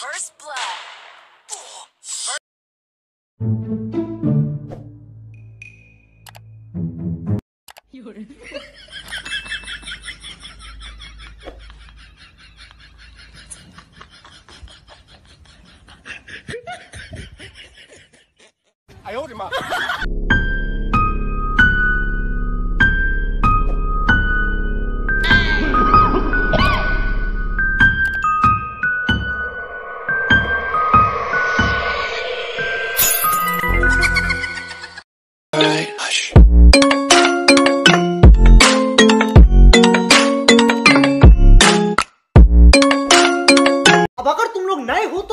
first blood You're 哎呦我的妈！